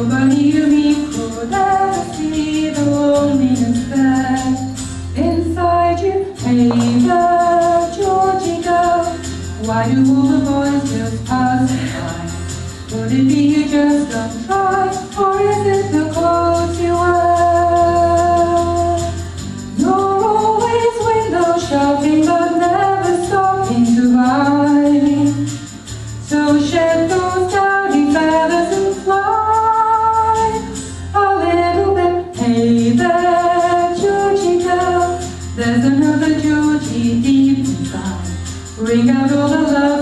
Nobody we could ever see the loneliness that inside you. Hey love, Georgy girl, why do all the boys just pass by? Would it be you just don't try, or is it the cause? There's another Georgy deep inside. Ring out all the love.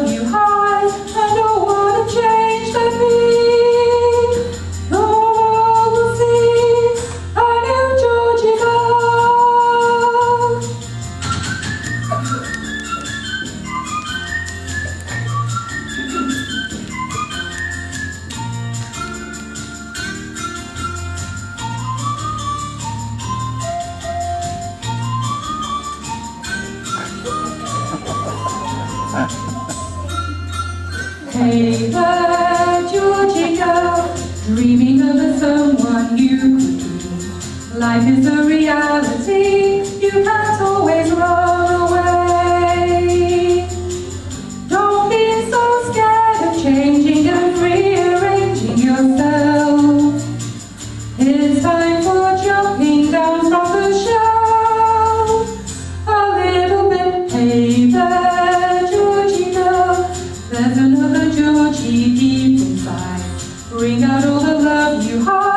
Hey Georgy girl, dreaming of someone you could. Life is a reality. I'll love you hard.